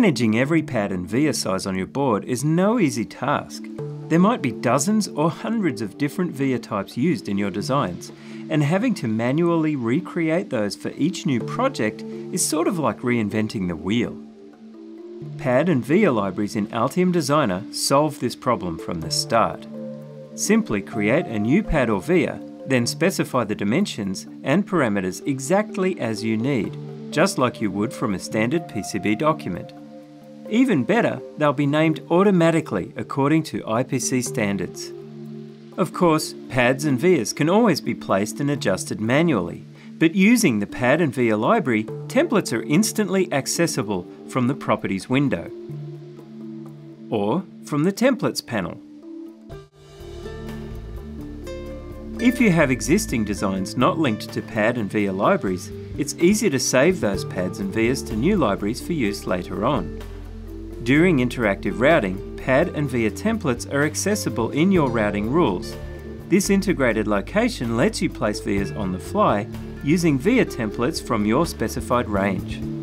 Managing every pad and via size on your board is no easy task. There might be dozens or hundreds of different via types used in your designs, and having to manually recreate those for each new project is sort of like reinventing the wheel. Pad and via libraries in Altium Designer solve this problem from the start. Simply create a new pad or via, then specify the dimensions and parameters exactly as you need, just like you would from a standard PCB document. Even better, they'll be named automatically according to IPC standards. Of course, pads and vias can always be placed and adjusted manually, but using the pad and via library, templates are instantly accessible from the Properties window or from the Templates panel. If you have existing designs not linked to pad and via libraries, it's easy to save those pads and vias to new libraries for use later on. During interactive routing, pad and via templates are accessible in your routing rules. This integrated location lets you place vias on the fly using via templates from your specified range.